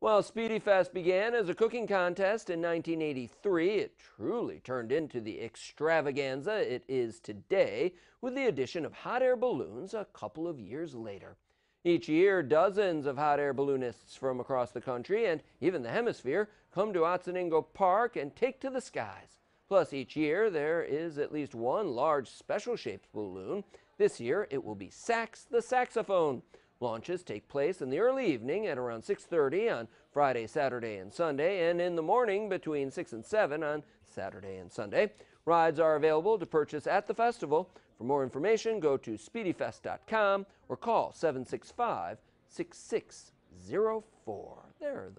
While Spiedie Fest began as a cooking contest in 1983, it truly turned into the extravaganza it is today with the addition of hot air balloons a couple of years later. Each year, dozens of hot air balloonists from across the country and even the hemisphere come to Otsiningo Park and take to the skies. Plus, each year there is at least one large special shaped balloon. This year it will be Sax the Saxophone. Launches take place in the early evening at around 6:30 on Friday, Saturday, and Sunday, and in the morning between 6 and 7 on Saturday and Sunday. Rides are available to purchase at the festival. For more information, go to spiediefest.com or call 765 6604. There